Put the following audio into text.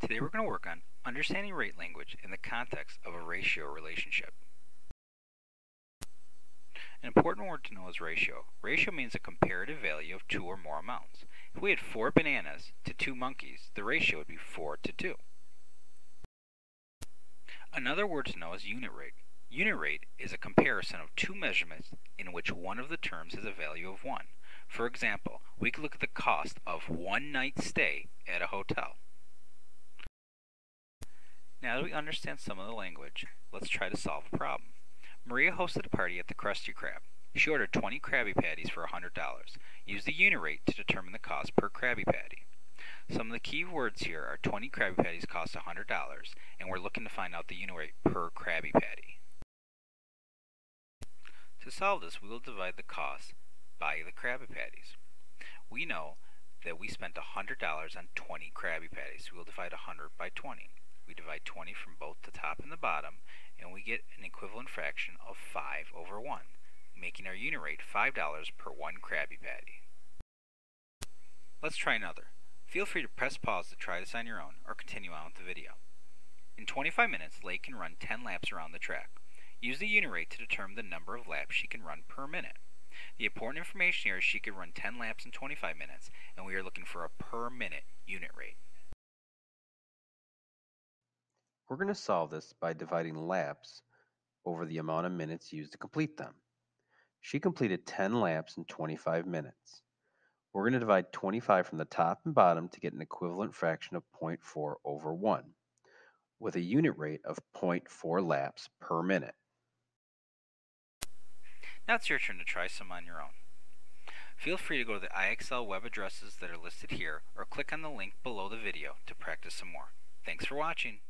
Today we're going to work on understanding rate language in the context of a ratio relationship. An important word to know is ratio. Ratio means a comparative value of two or more amounts. If we had four bananas to two monkeys, the ratio would be 4 to 2. Another word to know is unit rate. Unit rate is a comparison of two measurements in which one of the terms has a value of 1. For example, we could look at the cost of one night stay at a hotel. Now that we understand some of the language, let's try to solve a problem. Maria hosted a party at the Krusty Krab. She ordered 20 Krabby Patties for $100. Use the unit rate to determine the cost per Krabby Patty. Some of the key words here are 20 Krabby Patties cost $100, and we're looking to find out the unit rate per Krabby Patty. To solve this, we will divide the cost by the Krabby Patties. We know that we spent $100 on 20 Krabby Patties, so we'll divide 100 by 20. We divide 20 from both the top and the bottom, and we get an equivalent fraction of 5 over 1, making our unit rate $5 per one Krabby Patty. Let's try another. Feel free to press pause to try this on your own, or continue on with the video. In 25 minutes, Leigh can run 10 laps around the track. Use the unit rate to determine the number of laps she can run per minute. The important information here is she can run 10 laps in 25 minutes, and we are looking for a per minute unit rate. We're going to solve this by dividing laps over the amount of minutes used to complete them. She completed 10 laps in 25 minutes. We're going to divide 25 from the top and bottom to get an equivalent fraction of 0.4 over 1, with a unit rate of 0.4 laps per minute. Now it's your turn to try some on your own. Feel free to go to the IXL web addresses that are listed here or click on the link below the video to practice some more. Thanks for watching.